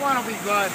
one will be good.